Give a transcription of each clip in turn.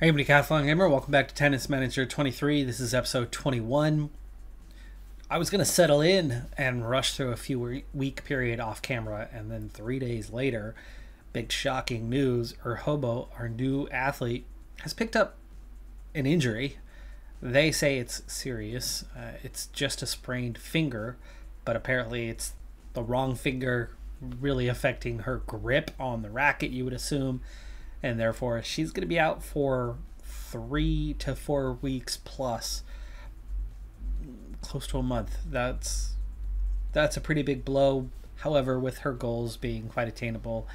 Hey, everybody, Decathlon Gamer. Welcome back to Tennis Manager 23. This is episode 21. I was going to settle in and rush through a few week period off camera, and then three days later, big shocking news Urhobo, our new athlete, has picked up an injury. They say it's serious. Uh, it's just a sprained finger, but apparently it's the wrong finger really affecting her grip on the racket, you would assume and therefore she's going to be out for three to four weeks plus. Close to a month. That's that's a pretty big blow. However with her goals being quite attainable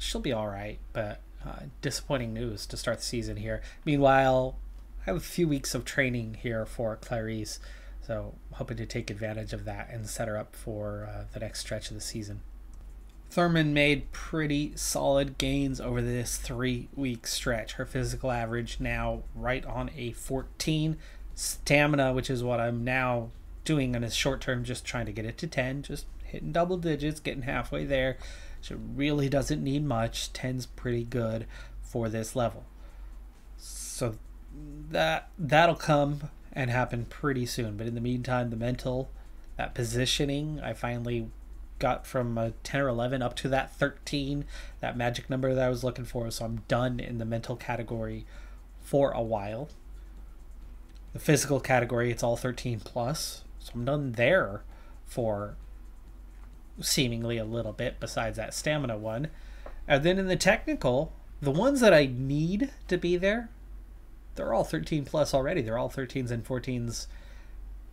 she'll be all right but uh, disappointing news to start the season here. Meanwhile i have a few weeks of training here for clarice so hoping to take advantage of that and set her up for uh, the next stretch of the season Thurman made pretty solid gains over this three week stretch. Her physical average now right on a 14. Stamina, which is what I'm now doing in a short term, just trying to get it to 10, just hitting double digits, getting halfway there. She really doesn't need much. 10's pretty good for this level. So that that'll come and happen pretty soon. But in the meantime, the mental, that positioning, I finally got from a 10 or 11 up to that 13, that magic number that I was looking for. So I'm done in the mental category for a while. The physical category, it's all 13 plus. So I'm done there for seemingly a little bit, besides that stamina one. And then in the technical, the ones that I need to be there, they're all 13 plus already. They're all 13s and 14s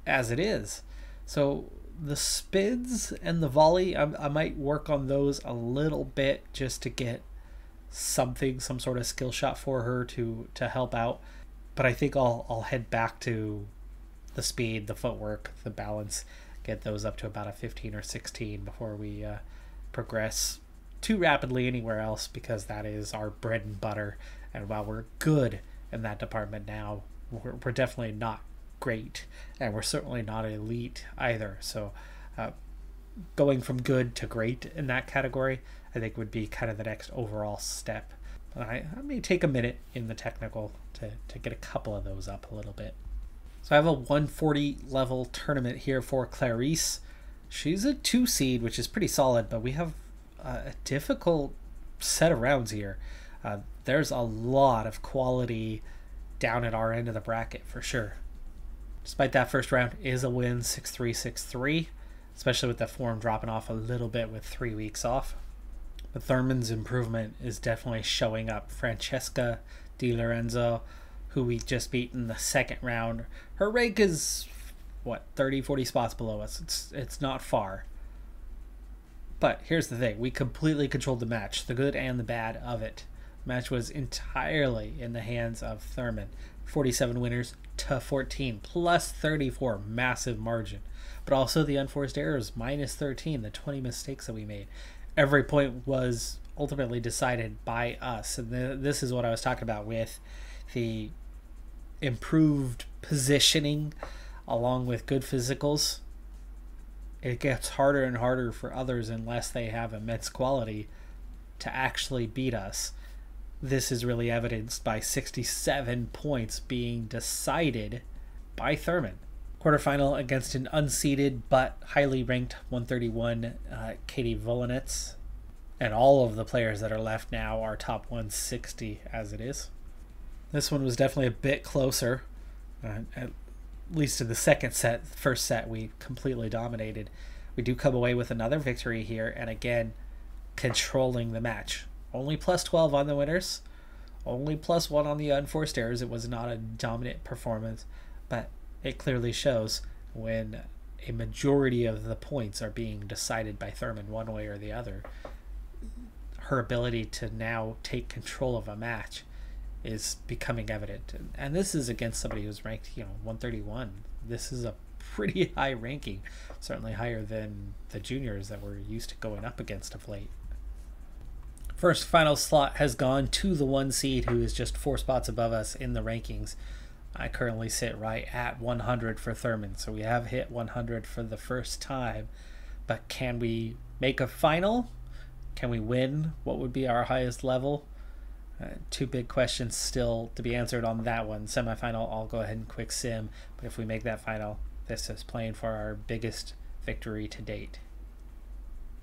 as it is. So the spids and the volley, I, I might work on those a little bit just to get something, some sort of skill shot for her to to help out. But I think I'll I'll head back to the speed, the footwork, the balance, get those up to about a 15 or 16 before we uh, progress too rapidly anywhere else because that is our bread and butter. And while we're good in that department now, we're, we're definitely not great, and we're certainly not elite either. So, uh, going from good to great in that category, I think would be kind of the next overall step. I, I may take a minute in the technical to, to get a couple of those up a little bit. So I have a 140 level tournament here for Clarice. She's a two seed, which is pretty solid, but we have a difficult set of rounds here. Uh, there's a lot of quality down at our end of the bracket for sure. Despite that first round is a win 6-3 6-3, especially with the form dropping off a little bit with 3 weeks off. But Thurman's improvement is definitely showing up. Francesca Di Lorenzo, who we just beat in the second round, her rank is what 30 40 spots below us. It's it's not far. But here's the thing, we completely controlled the match, the good and the bad of it. The match was entirely in the hands of Thurman. 47 winners to 14 plus 34 massive margin. But also the unforced errors minus 13 the 20 mistakes that we made. Every point was ultimately decided by us. And the, this is what i was talking about with the improved positioning along with good physicals. It gets harder and harder for others unless they have immense quality to actually beat us this is really evidenced by 67 points being decided by Thurman. Quarterfinal against an unseeded but highly ranked 131 uh, Katie Volynets. And all of the players that are left now are top 160 as it is. This one was definitely a bit closer, uh, at least in the second set. First set, we completely dominated. We do come away with another victory here, and again, controlling the match. Only plus 12 on the winners. Only plus 1 on the unforced errors. It was not a dominant performance, but it clearly shows when a majority of the points are being decided by Thurman one way or the other. Her ability to now take control of a match is becoming evident. And this is against somebody who's ranked, you know, 131. This is a pretty high ranking, certainly higher than the juniors that we're used to going up against of late. First final slot has gone to the one seed who is just four spots above us in the rankings. I currently sit right at 100 for Thurman, so we have hit 100 for the first time. But can we make a final? Can we win? What would be our highest level? Uh, two big questions still to be answered on that one. Semifinal, I'll go ahead and quick sim, but if we make that final, this is playing for our biggest victory to date.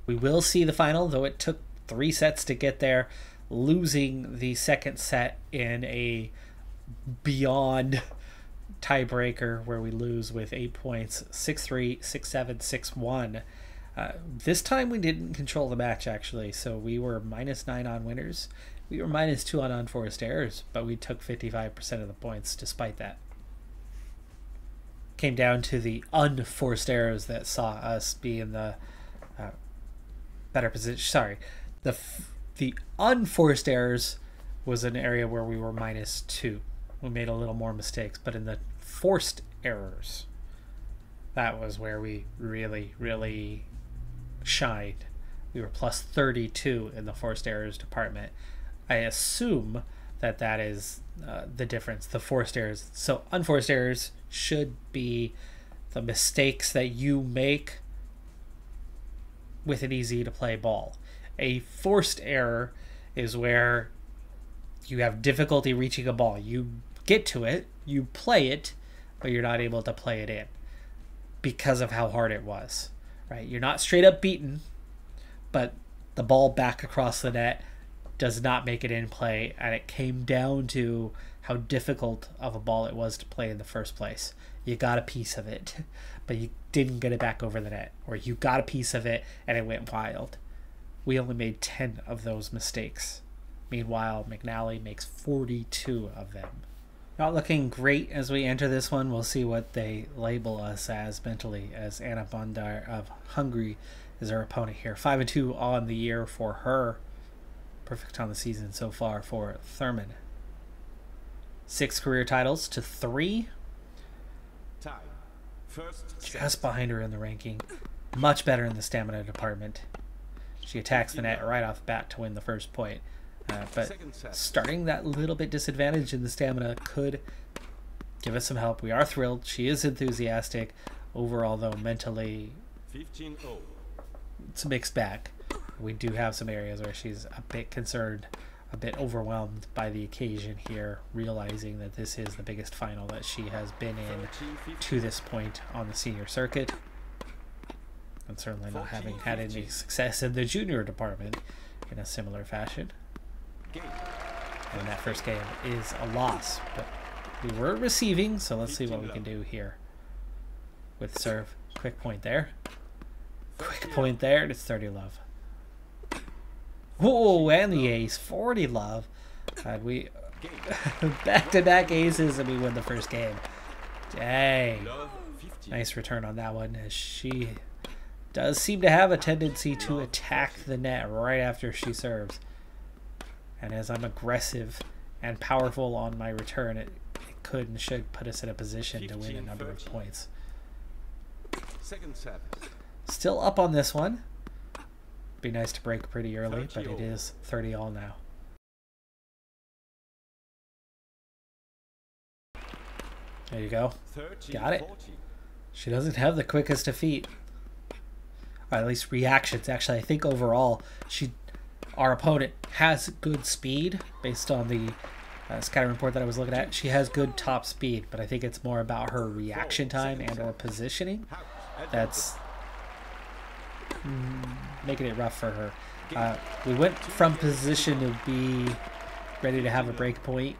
We will see the final, though it took three sets to get there, losing the second set in a beyond tiebreaker where we lose with eight points 6 3, 6 7, 6 1. Uh, this time we didn't control the match actually, so we were minus nine on winners. We were minus two on unforced errors, but we took 55% of the points despite that. Came down to the unforced errors that saw us be in the uh, better position. Sorry, the the unforced errors was an area where we were minus two. We made a little more mistakes, but in the forced errors, that was where we really, really shined. We were plus 32 in the forced errors department. I assume that that is uh, the difference, the forced errors. So, unforced errors should be the mistakes that you make with an easy to play ball. A forced error is where you have difficulty reaching a ball. You get to it, you play it, but you're not able to play it in because of how hard it was. Right? You're not straight up beaten, but the ball back across the net does not make it in play, and it came down to how difficult of a ball it was to play in the first place. You got a piece of it, but you didn't get it back over the net, or you got a piece of it and it went wild. We only made 10 of those mistakes. Meanwhile, McNally makes 42 of them. Not looking great as we enter this one. We'll see what they label us as mentally, as Anna Bondar of Hungary is our opponent here. 5 and 2 on the year for her. Perfect on the season so far for Thurman. Six career titles to three. Tie. First Just behind her in the ranking. Much better in the stamina department. She attacks the net right off the bat to win the first point. Uh, but starting that little bit disadvantage in the stamina could give us some help. We are thrilled. She is enthusiastic. Overall, though, mentally, 15 0. it's a mixed bag. We do have some areas where she's a bit concerned, a bit overwhelmed by the occasion here, realizing that this is the biggest final that she has been in to this point on the senior circuit. And certainly not having had any success in the junior department in a similar fashion. And that first game is a loss. But we were receiving, so let's see what we can do here. With serve. Quick point there. Quick point there. It's 30 love. Whoa, and the ace. 40 love. And we back to back aces and we win the first game. Dang. Nice return on that one as she does seem to have a tendency to attack the net right after she serves. And as I'm aggressive and powerful on my return, it, it could and should put us in a position to win a 15, number of points. Second set. Still up on this one. Be nice to break pretty early, but 30 it is 30 all now. There you go. 13 Got it. 14. She doesn't have the quickest of feet. Or at least reactions. Actually, I think overall, she, our opponent has good speed based on the uh, scouting report that I was looking at. She has good top speed, but I think it's more about her reaction time and or positioning that's mm, making it rough for her. Uh, we went from position to be ready to have a break point,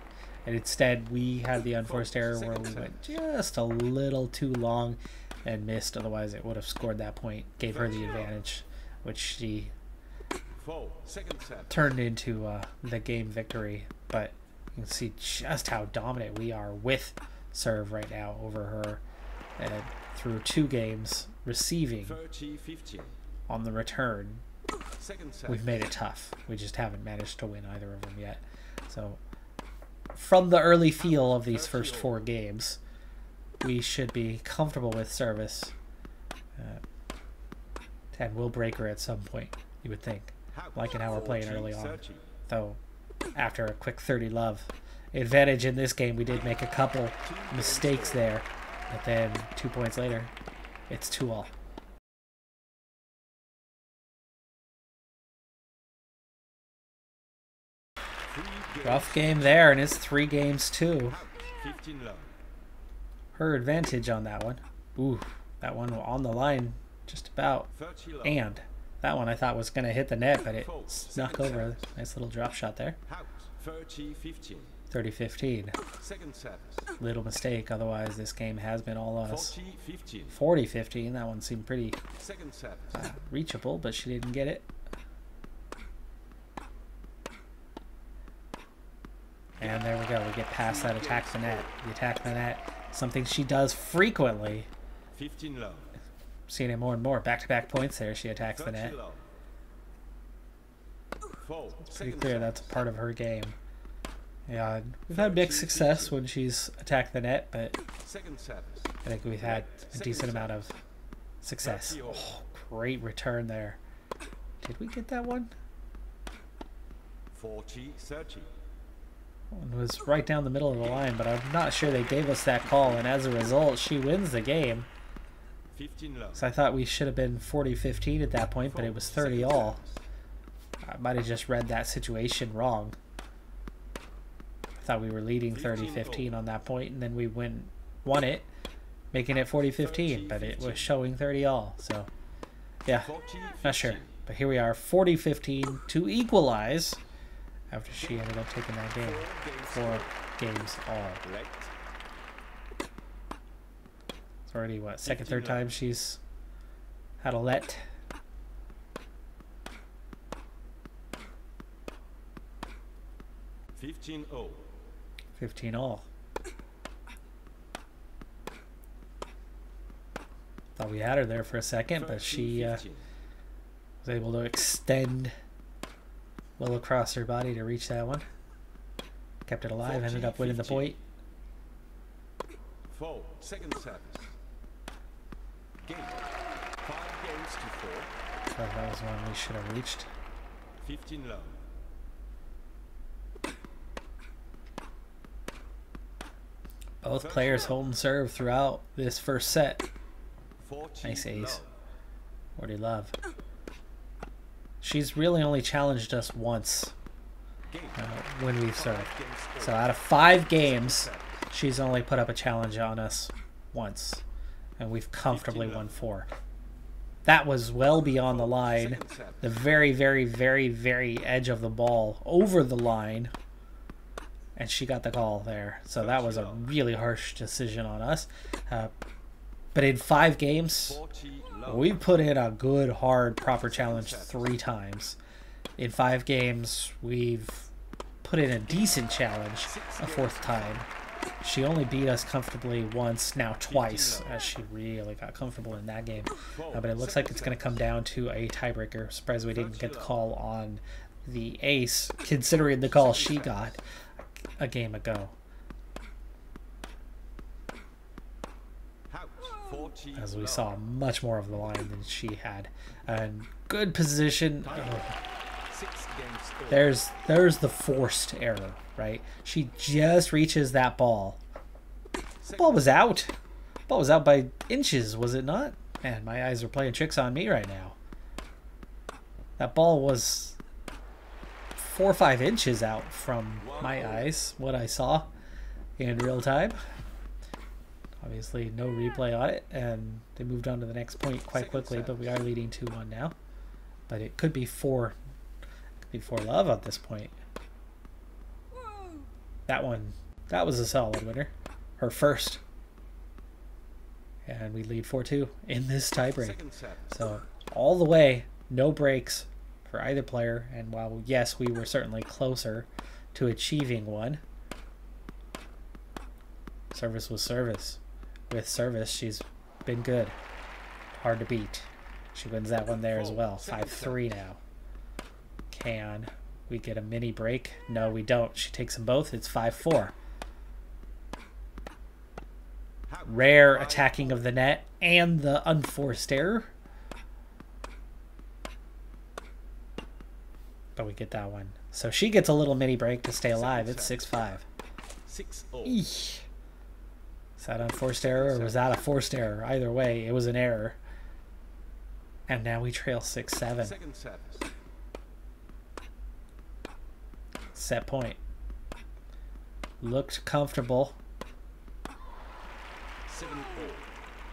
and instead we had the unforced error where we went just a little too long and missed. Otherwise, it would have scored that point, gave her the advantage, which she Four. Second set. turned into uh, the game victory. But you can see just how dominant we are with serve right now over her, and through two games receiving 30 15. on the return, we've made it tough. We just haven't managed to win either of them yet. So, from the early feel of these first four games, we should be comfortable with service. Uh, and we'll break her at some point, you would think. Like an hour playing early on. 30. Though, after a quick 30 love advantage in this game, we did make a couple mistakes there. But then, two points later, it's 2 all. Rough game there, and it's three games too. 15 love. Her advantage on that one. Ooh, that one on the line just about. And that one I thought was going to hit the net, but it snuck over. Nice little drop shot there. Out. 30 15. 30-15. Second service. Little mistake, otherwise this game has been all us. 40 15. that one seemed pretty uh, reachable, but she didn't get it. And there we go. We get past that attack the net. The attack the net, something she does frequently. 15 love. Seeing it more and more. Back-to-back points there. She attacks the net. Four. Pretty clear that's part of her game. Yeah, we've had mixed success when she's attacked the net, but I think we've had a decent amount of success. Oh, great return there. Did we get that one? 40 30. It was right down the middle of the line, but I'm not sure they gave us that call, and as a result, she wins the game. 15. So I thought we should have been 40-15 at that point, but it was 30 all. I might have just read that situation wrong. I thought we were leading 30-15 on that point, and then we win, won it, making it 40-15, but it was showing 30 all. So, yeah, not sure. But here we are, 40-15 to equalize after she ended up taking that game. Four games all. It's already what second, third time she's had a let. Fifteen oh. 15 all. Thought we had her there for a second, but she uh, was able to extend well across her body to reach that one. Kept it alive, ended up winning the 14, point. Four. Second service. Game. Five games to four. So that was one we should have reached. Fifteen love. Both players holding serve throughout this first set. Nice ace. love. What do you love? She's really only challenged us once uh, when we've served. So out of five games, she's only put up a challenge on us once, and we've comfortably won four. That was well beyond the line, the very, very, very, very edge of the ball, over the line, and she got the call there. So that was a really harsh decision on us. Uh, but in five games, we put in a good, hard, proper challenge three times. In five games, we've put in a decent challenge a fourth time. She only beat us comfortably once, now twice, as she really got comfortable in that game. Uh, but it looks like it's going to come down to a tiebreaker. Surprised we didn't get the call on the ace, considering the call she got a game ago. As we saw much more of the line than she had. And good position. oh, Six games all. There's there's the forced error, right? She just reaches that ball. Second Ball was out. Ball was out by inches, was it not? Man, my eyes are playing tricks on me right now. That ball was four or five inches out from my eyes, what I saw in real time. Obviously, no replay on it, and they moved on to the next point quite quickly. But we are leading two one now. But it could be four, could be four love at this point. That one, that was a solid winner, her first, and we lead four two in this tiebreak. So all the way, no breaks for either player. And while yes, we were certainly closer to achieving one, service was service. With service, she's been good, hard to beat. She wins that one there as well. Five three now. Can we get a mini break? No, we don't. She takes them both. It's five four. Rare attacking of the net and the unforced error. But we get that one. So she gets a little mini break to stay alive. It's 6 5. Six all. Is that unforced error or was that a forced error? Either way, it was an error. And now we trail 6 7. Set point. Looked comfortable,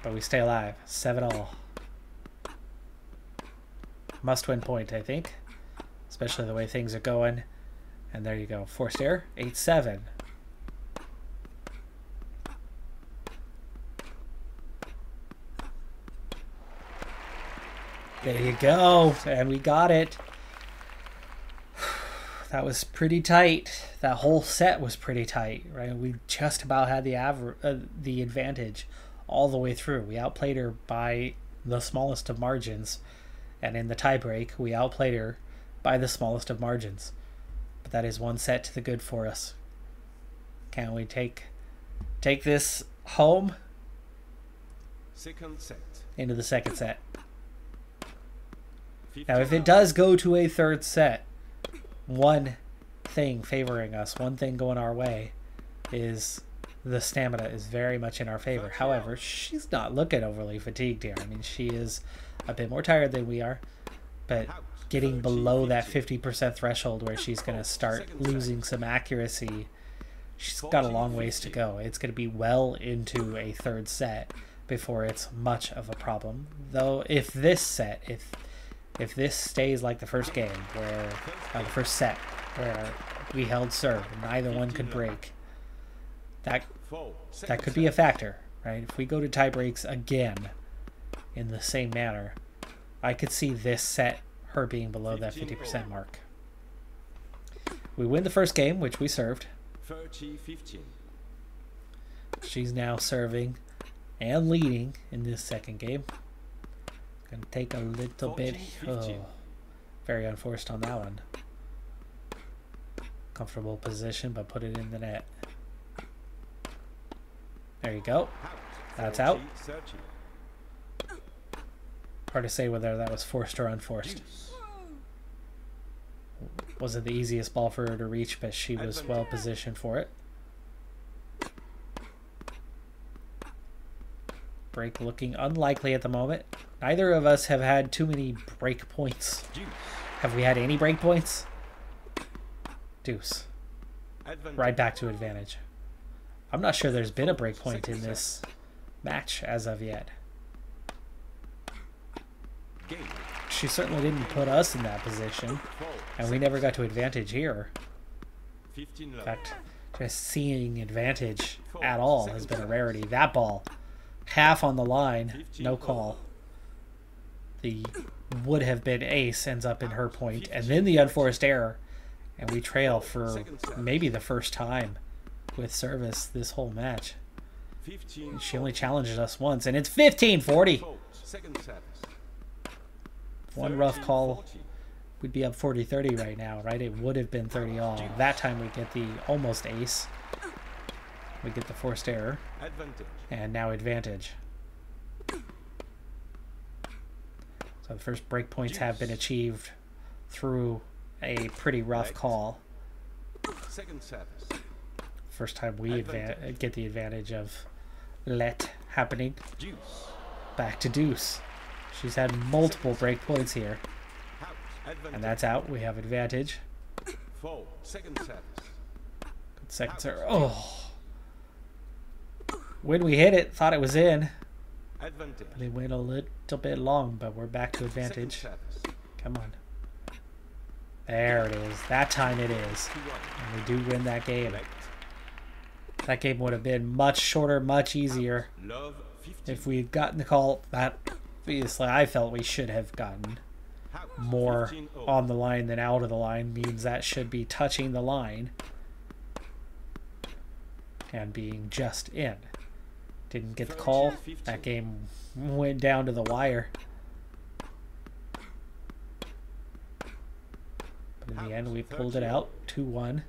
but we stay alive. 7 all. Must win point, I think. Especially the way things are going. And there you go. Forced error. 8 7. There you go. And we got it. That was pretty tight. That whole set was pretty tight, right? We just about had the aver- uh, the advantage all the way through. We outplayed her by the smallest of margins, and in the tiebreak, we outplayed her by the smallest of margins. But that is one set to the good for us. Can we take take this home Second set. into the second set? 15 Now, if it does go to a third set, one thing favoring us, one thing going our way, is the stamina is very much in our favor. However, she's not looking overly fatigued here. I mean, she is a bit more tired than we are, but getting below that 50% threshold where she's going to start losing some accuracy, she's got a long ways to go. It's going to be well into a third set before it's much of a problem. Though, if this set, if if this stays like the first game, where uh, the first set, where we held serve, neither one could break, that that could be a factor, right? If we go to tie breaks again, in the same manner, I could see this set her being below that 50% mark. We win the first game, which we served. 30 15. She's now serving and leading in this second game. Gonna take a little bit. 14, 15. Oh, very unforced on that one. Comfortable position, but put it in the net. There you go. That's out. Hard to say whether that was forced or unforced. Wasn't the easiest ball for her to reach, but she was well positioned for it. Break looking unlikely at the moment. Neither of us have had too many break points. Deuce. Have we had any break points? Deuce. Advantage. Right back to advantage. I'm not sure there's been a break point in this match as of yet. She certainly didn't put us in that position, and we never got to advantage here. In fact, just seeing advantage at all has been a rarity. That ball, half on the line, no call. The would have been ace ends up in her point, and then the unforced error, and we trail for maybe the first time with service this whole match. 15 She only challenged us once, and it's 15-40. fault. Second service. One rough call, we'd be up 40-30 right now, right? It would have been 30 all. That time we get the almost ace. We get the forced error. Advantage. and now advantage. So the first break points have been achieved through a pretty rough call. Second service. First time we get the advantage of let happening. Deuce. Back to deuce. She's had multiple break points here, and that's out. We have advantage. Four. Second service. Good second serve. Oh. When we hit it, thought it was in. Advantage. But it went a little bit long, but we're back to advantage. Come on. There it is. That time it is. And we do win that game. That game would have been much shorter, much easier if we had gotten the call. That obviously I felt we should have gotten more on the line than out of the line. Means that should be touching the line and being just in. Didn't get the call. That game went down to the wire. But in the end, we pulled it out 2 1.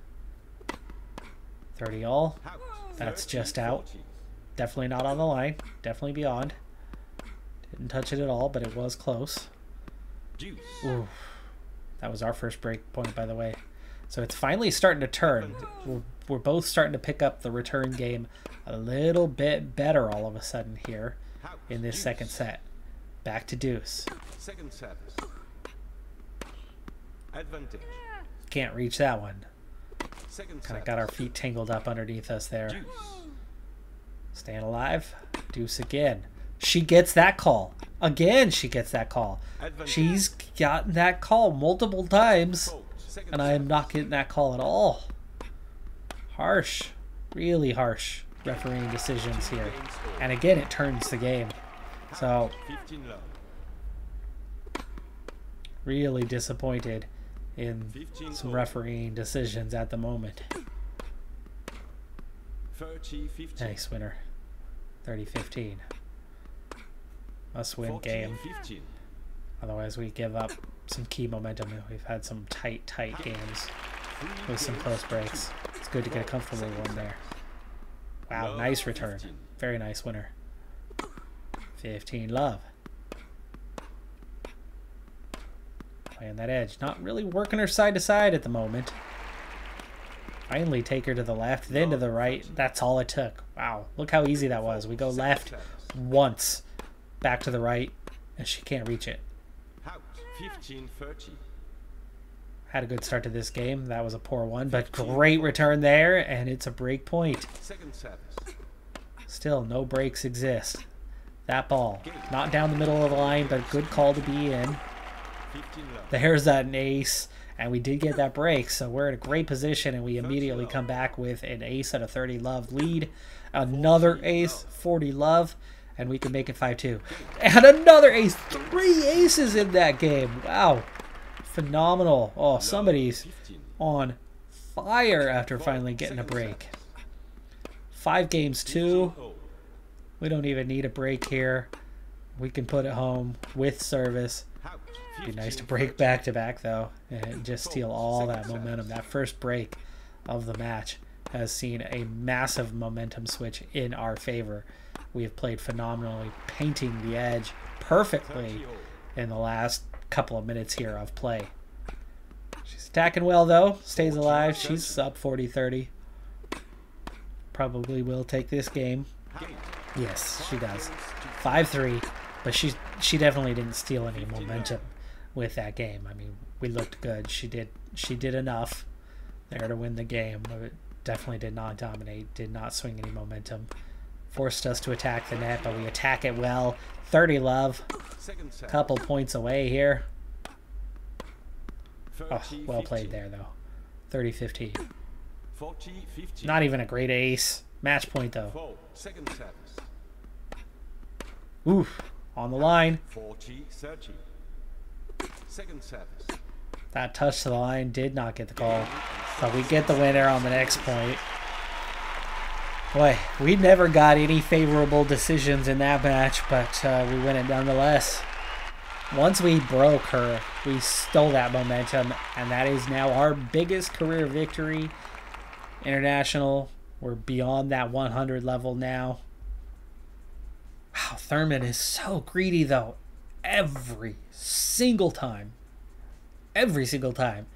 30 all. That's just out. Definitely not on the line. Definitely beyond. Didn't touch it at all, but it was close. Ooh. That was our first break point, by the way. So it's finally starting to turn. We're, we're both starting to pick up the return game a little bit better all of a sudden here in this second set. Back to deuce. Second service. Advantage. Can't reach that one. Kind of got our feet tangled up underneath us there. Deuce. Staying alive. Deuce again. She gets that call. Again, she gets that call. Advantage. She's gotten that call multiple times, and I am not getting that call at all. Harsh. Really harsh refereeing decisions here. And again, it turns the game. So, 15 really disappointed in some refereeing decisions at the moment. Nice winner. 30 15. Must win game. Otherwise, we give up some key momentum. We've had some tight, tight games with some close breaks. It's good to get a comfortable one there. Wow, nice return. Very nice winner. 15 love. Playing that edge. Not really working her side to side at the moment. Finally take her to the left, then to the right. That's all it took. Wow, look how easy that was. We go left once, back to the right, and she can't reach it. Out. 15 30. Had a good start to this game. That was a poor one, but great return there, and it's a break point. Still, no breaks exist. That ball, not down the middle of the line, but good call to be in. 15 love. There's that an ace, and we did get that break, so we're in a great position, and we immediately come back with an ace at a 30 love lead. Another ace, 40 love, and we can make it 5-2. And another ace, three aces in that game. Wow, phenomenal. Oh, somebody's on fire after finally getting a break. Five games, two. We don't even need a break here. We can put it home with service. Be nice to break back to back though, and just steal all that momentum. That first break of the match has seen a massive momentum switch in our favor. We have played phenomenally, painting the edge perfectly in the last couple of minutes here of play. She's attacking well though, stays alive. She's up 40 30. Probably will take this game. Yes, she does. 5 3, but she she definitely didn't steal any momentum with that game. I mean, we looked good. She did she did enough there to win the game, but definitely did not dominate, did not swing any momentum. Forced us to attack the net, but we attack it well. 30 love, couple points away here. Oh, well played there though. 30 15. Not even a great ace. Match point though. Oof. On the line. 40 30. Second service. That touch to the line did not get the call. But we get the winner on the next point. Boy, we never got any favorable decisions in that match, but uh, we win it nonetheless. Once we broke her, we stole that momentum, and that is now our biggest career victory. International, we're beyond that 100 level now. Wow, Thurman is so greedy, though. Every single time every single time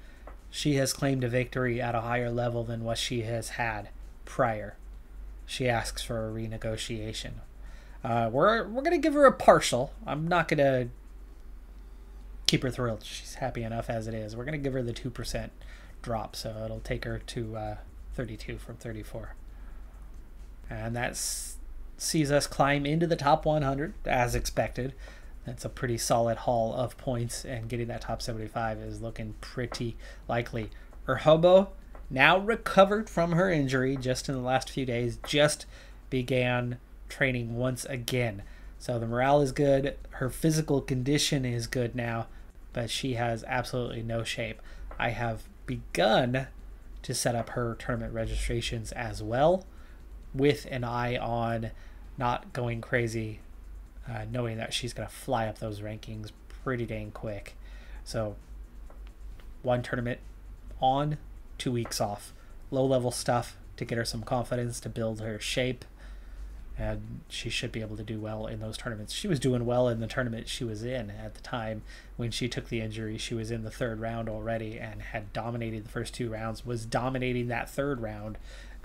she has claimed a victory at a higher level than what she has had prior. She asks for a renegotiation. Uh, we're we're gonna give her a partial. I'm not gonna keep her thrilled. She's happy enough as it is. We're gonna give her the two percent drop, so it'll take her to uh, 32 from 34, and that sees us climb into the top 100 as expected. That's a pretty solid haul of points, and getting that top 75 is looking pretty likely. Urhobo, now recovered from her injury just in the last few days, just began training once again. So the morale is good. Her physical condition is good now, but she has absolutely no shape. I have begun to set up her tournament registrations as well, with an eye on not going crazy uh, knowing that she's going to fly up those rankings pretty dang quick. So, one tournament on, two weeks off. Low level stuff to get her some confidence, to build her shape, and she should be able to do well in those tournaments. She was doing well in the tournament she was in at the time when she took the injury. She was in the third round already and had dominated the first two rounds, was dominating that third round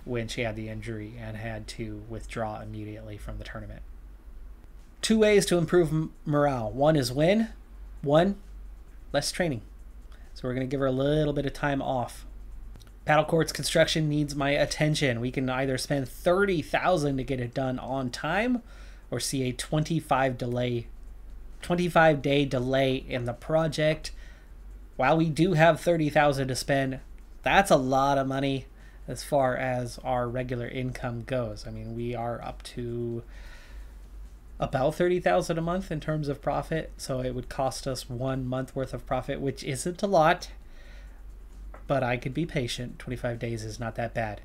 when she had the injury and had to withdraw immediately from the tournament two ways to improve morale. One is win, one less training. So we're going to give her a little bit of time off. Paddle courts construction needs my attention. We can either spend 30,000 to get it done on time or see a 25 delay 25 day delay in the project. While we do have 30,000 to spend, that's a lot of money as far as our regular income goes. I mean, we are up to about 30,000 a month in terms of profit, so it would cost us 1 month worth of profit, which isn't a lot, but I could be patient. 25 days is not that bad.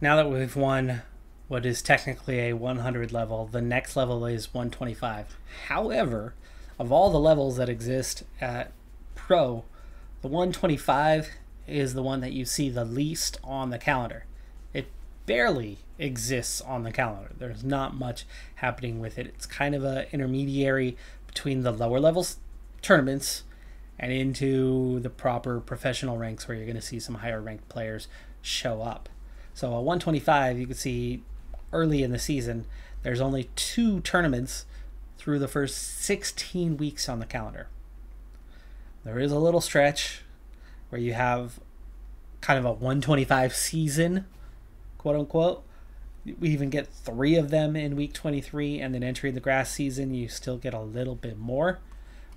Now that we've won what is technically a 100 level, the next level is 125. However, of all the levels that exist at Pro, the 125 is the one that you see the least on the calendar. It barely exists on the calendar. There's not much happening with it. It's kind of a intermediary between the lower levels tournaments and into the proper professional ranks where you're going to see some higher ranked players show up. So a 125, you can see early in the season, there's only two tournaments through the first 16 weeks on the calendar. There is a little stretch where you have kind of a 125 season, quote unquote. We even get three of them in week 23, and then entering the grass season, you still get a little bit more,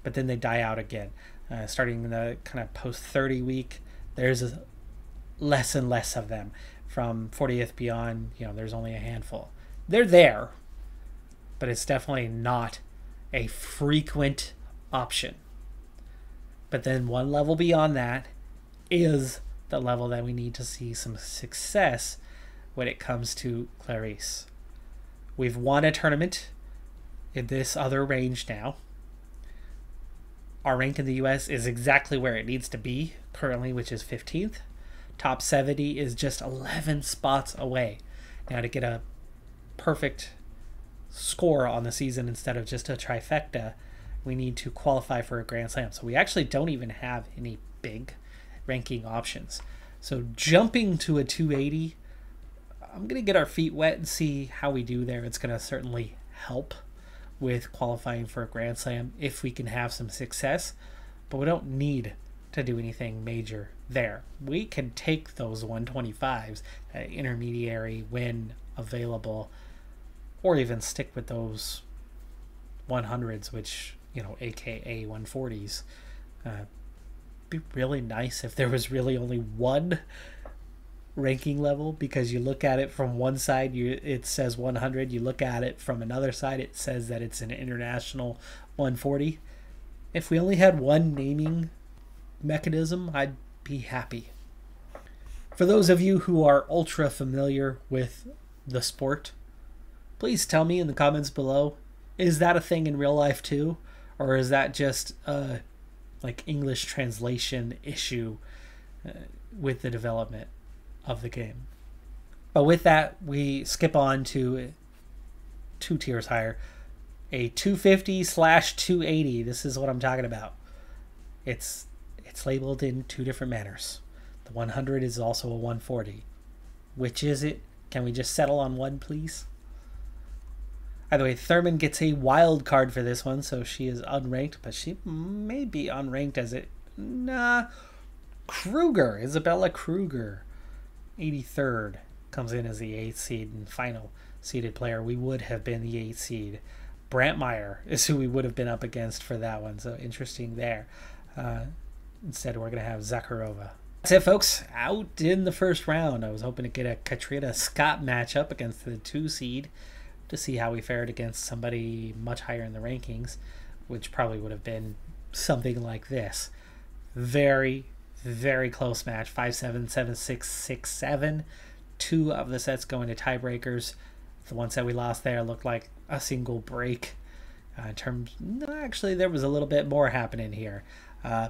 but then they die out again. Uh, starting the kind of post 30 week, there's less and less of them. From 40th beyond, you know, there's only a handful. They're there, but it's definitely not a frequent option. But then one level beyond that is the level that we need to see some success when it comes to Clarice. We've won a tournament in this other range now. Our rank in the US is exactly where it needs to be currently, which is 15th. Top 70 is just 11 spots away. Now, to get a perfect score on the season instead of just a trifecta, we need to qualify for a Grand Slam. So we actually don't even have any big ranking options. So jumping to a 280, I'm going to get our feet wet and see how we do there. It's going to certainly help with qualifying for a Grand Slam if we can have some success, but we don't need to do anything major there. We can take those 125s, uh, intermediary when available, or even stick with those 100s, which, you know, aka 140s. Uh, be really nice if there was really only one ranking level because you look at it from one side you it says 100 you look at it from another side it says that it's an international 140 if we only had one naming mechanism i'd be happy. For those of you who are ultra familiar with the sport please tell me in the comments below is that a thing in real life too? Or is that just a like English translation issue uh, with the development of the game. But with that, we skip on to two tiers higher, a 250 slash 280. This is what I'm talking about. It's it's labeled in two different manners. The 100 is also a 140. Which is it? Can we just settle on one, please? By the way, Thurman gets a wild card for this one, so she is unranked, but she may be unranked as it. Nah. Kruger, Isabella Kruger, 83rd, comes in as the 8th seed and final seeded player. We would have been the 8th seed. Brantmeier is who we would have been up against for that one, so interesting there. Uh, instead, we're going to have Zakharova. That's it, folks. Out in the first round. I was hoping to get a Katrina Scott matchup against the 2 seed to see how we fared against somebody much higher in the rankings, which probably would have been something like this. Very, very close match 5 7, 7 6, 6 7. Two of the sets going to tiebreakers. The ones that we lost there looked like a single break. Uh, in terms, no, actually, there was a little bit more happening here. Uh,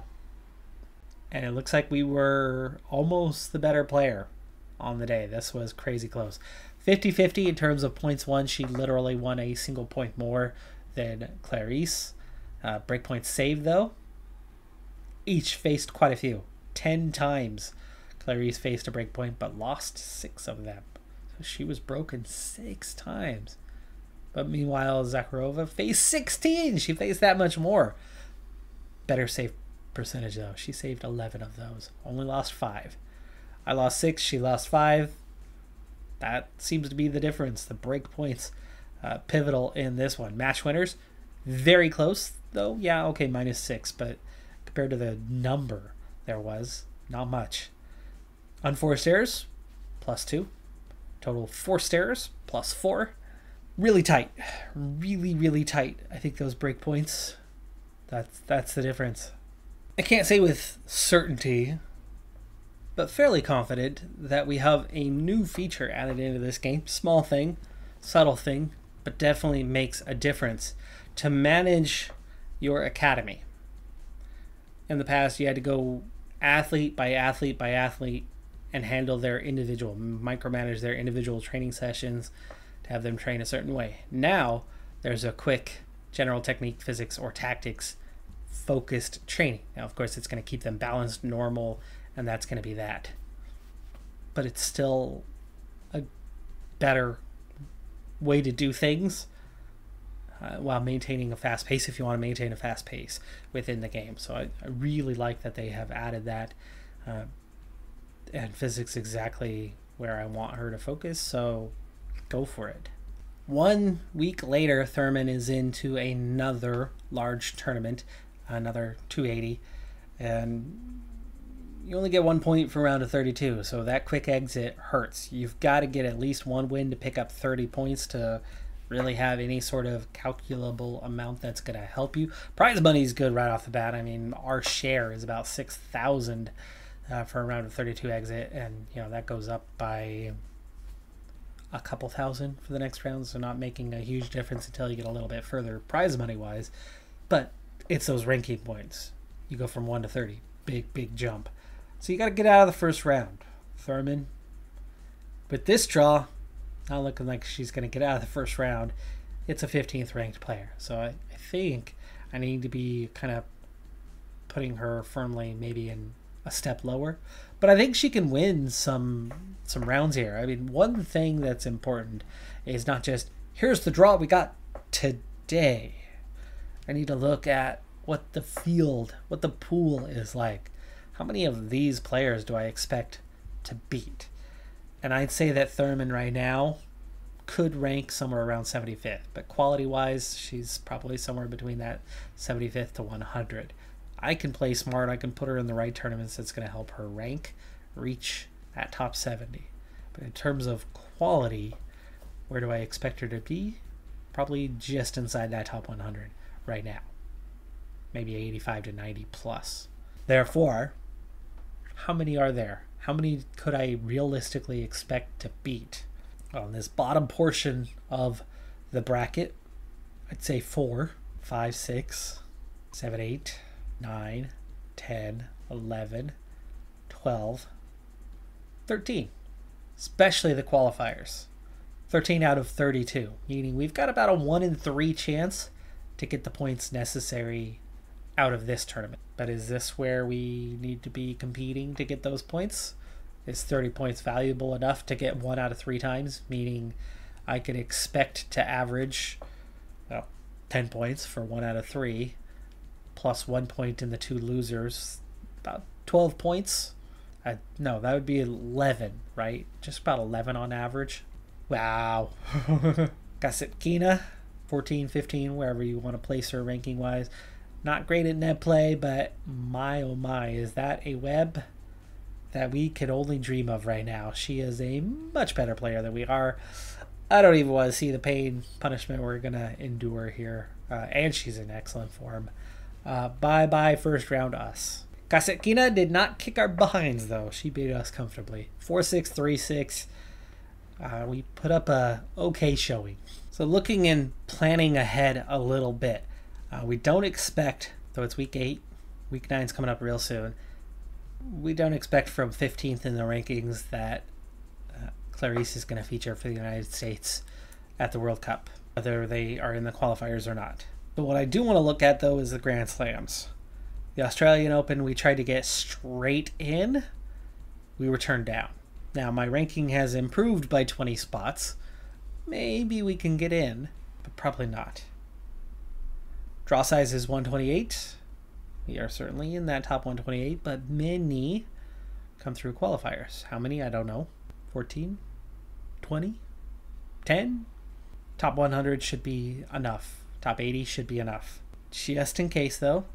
and it looks like we were almost the better player on the day. This was crazy close. 50 50 in terms of points won. She literally won a single point more than Clarice. Uh, breakpoints saved, though, each faced quite a few. 10 times Clarice faced a breakpoint, but lost six of them. So she was broken six times. But meanwhile, Zakharova faced 16. She faced that much more. Better save percentage, though. She saved 11 of those, only lost five. I lost six, she lost five. That seems to be the difference. The break points uh, pivotal in this one. Match winners, very close though. Yeah, okay, minus six, but compared to the number there was, not much. Unforced errors, plus two. Total forced errors, plus four. Really tight. Really, really tight. I think those break points, that's, that's the difference. I can't say with certainty, but fairly confident that we have a new feature added into this game. Small thing, subtle thing, but definitely makes a difference to manage your academy. In the past, you had to go athlete by athlete by athlete and handle their individual, micromanage their individual training sessions to have them train a certain way. Now, there's a quick general technique, physics, or tactics focused training. Now, of course, it's going to keep them balanced, normal, and that's going to be that. But it's still a better way to do things uh, while maintaining a fast pace if you want to maintain a fast pace within the game. So I, I really like that they have added that. Uh, and physics exactly where I want her to focus, so go for it. One week later, Thurman is into another large tournament, another 280, and you only get one point for round of 32, so that quick exit hurts. You've got to get at least one win to pick up 30 points to really have any sort of calculable amount that's going to help you. Prize money is good right off the bat. I mean, our share is about 6,000 uh, for a round of 32 exit, and you know that goes up by a couple thousand for the next round, so not making a huge difference until you get a little bit further prize money wise. But it's those ranking points. You go from 1 to 30. Big, big jump. So you got to get out of the first round. Thurman, with this draw, not looking like she's going to get out of the first round. It's a 15th ranked player. So I, I think I need to be kind of putting her firmly maybe in a step lower. But I think she can win some some rounds here. I mean, one thing that's important is not just here's the draw we got today. I need to look at what the field, what the pool is like. How many of these players do I expect to beat? And I'd say that Thurman right now could rank somewhere around 75th, but quality wise, she's probably somewhere between that 75th to 100. I can play smart. I can put her in the right tournaments that's going to help her rank, reach that top 70. But in terms of quality, where do I expect her to be? Probably just inside that top 100 right now. Maybe 85 to 90 plus. Therefore, how many are there? How many could I realistically expect to beat? On this bottom portion of the bracket, I'd say four, five, six, seven, eight, 9, 10, 11, 12, 13, especially the qualifiers. 13 out of 32, meaning we've got about a 1 in 3 chance to get the points necessary out of this tournament. But is this where we need to be competing to get those points? Is 30 points valuable enough to get 1 out of 3 times, meaning I could expect to average well, 10 points for 1 out of 3 plus one point in the two losers, about 12 points. Uh, no, that would be 11, right? Just about 11 on average. Wow. Kasatkina, 14, 15, wherever you want to place her ranking wise. Not great at net play, but my oh my, is that a web that we could only dream of right now? She is a much better player than we are. I don't even want to see the pain punishment we're going to endure here. Uh, and she's in excellent form. Uh, bye bye, first round us. Kasatkina did not kick our behinds, though. She beat us comfortably. 4 6 3 6. Uh, we put up a okay showing. So, looking and planning ahead a little bit, uh, we don't expect, though it's week 8, week 9 is coming up real soon, we don't expect from 15th in the rankings that uh, Clarice is going to feature for the United States at the World Cup, whether they are in the qualifiers or not. But what I do want to look at though is the Grand Slams. The Australian Open, we tried to get straight in. We were turned down. Now, my ranking has improved by 20 spots. Maybe we can get in, but probably not. Draw size is 128. We are certainly in that top 128, but many, come through qualifiers. How many? I don't know. 14? 20? 10? Top 100 should be enough. Top 80 should be enough. Just in case, though,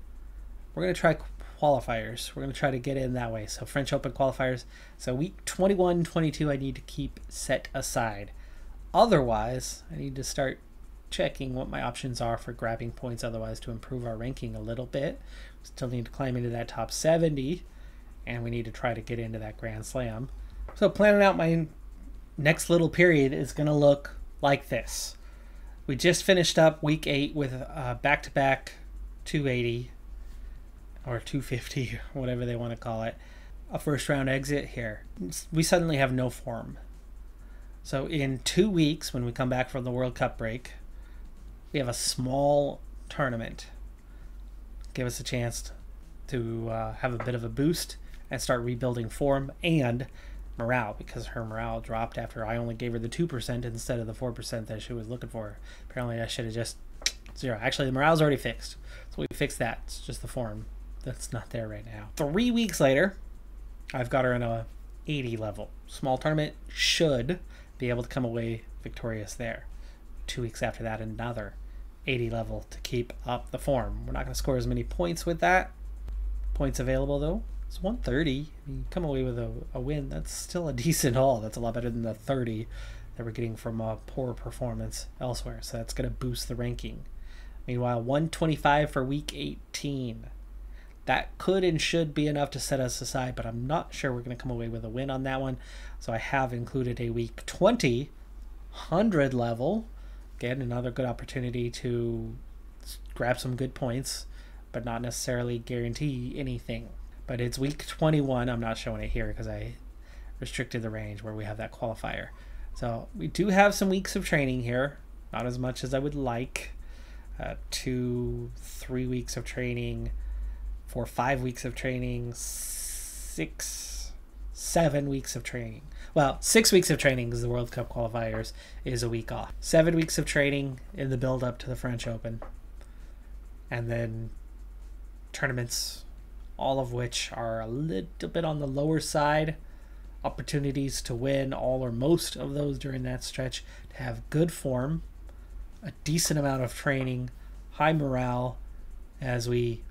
we're going to try qualifiers. We're going to try to get in that way. So, French Open qualifiers. So, week 21, 22, I need to keep set aside. Otherwise, I need to start checking what my options are for grabbing points otherwise to improve our ranking a little bit. Still need to climb into that top 70 and we need to try to get into that Grand Slam. So planning out my next little period is going to look like this. We just finished up week 8 with a back-to-back 280 or 250 whatever they want to call it. A first round exit here. We suddenly have no form. So in 2 weeks when we come back from the World Cup break, we have a small tournament. Give us a chance to uh, have a bit of a boost and start rebuilding form and morale because her morale dropped after I only gave her the 2% instead of the 4% that she was looking for. Apparently, I should have just zero. Actually, the morale's already fixed. So we fixed that. It's just the form that's not there right now. Three weeks later, I've got her in a 80 level. Small tournament should be able to come away victorious there. Two weeks after that, another 80 level to keep up the form. We're not going to score as many points with that. Points available though. It's 130. I mean, come away with a, a win. That's still a decent haul. That's a lot better than the 30 that we're getting from a poor performance elsewhere. So that's going to boost the ranking. Meanwhile, 125 for week 18. That could and should be enough to set us aside, but I'm not sure we're going to come away with a win on that one. So I have included a week 20 100 level again, another good opportunity to grab some good points, but not necessarily guarantee anything. But it's week 21. I'm not showing it here because I restricted the range where we have that qualifier. So we do have some weeks of training here, not as much as I would like. Uh, two, three weeks of training, four, five weeks of training, six, seven weeks of training. Well, six weeks of training because the World Cup qualifiers is a week off. Seven weeks of training in the build up to the French Open. And then tournaments, all of which are a little bit on the lower side. Opportunities to win all or most of those during that stretch, to have good form, a decent amount of training, high morale as we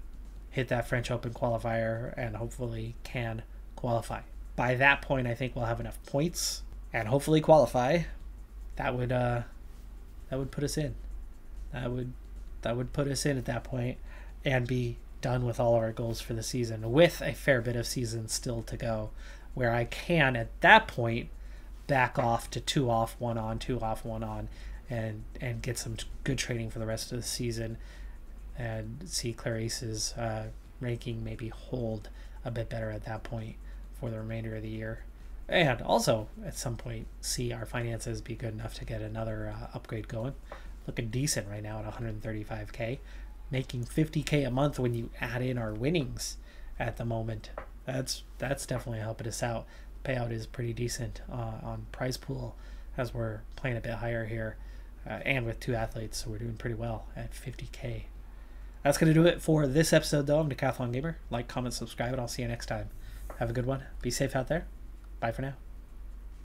hit that French Open qualifier and hopefully can qualify by that point, I think we'll have enough points and hopefully qualify. That would uh, that would put us in. That would that would put us in at that point and be done with all our goals for the season with a fair bit of season still to go where I can at that point back off to two off one on two off one on and and get some good training for the rest of the season and see Clarice's uh, ranking maybe hold a bit better at that point for the remainder of the year. And also, at some point, see our finances be good enough to get another uh, upgrade going. Looking decent right now at 135k, making 50k a month when you add in our winnings at the moment. That's that's definitely helping us out. Payout is pretty decent uh, on prize pool as we're playing a bit higher here, uh, and with two athletes, so we're doing pretty well at 50k. That's going to do it for this episode, though. I'm Decathlon Gamer. Like, comment, subscribe, and I'll see you next time. Have a good one. Be safe out there. Bye for now.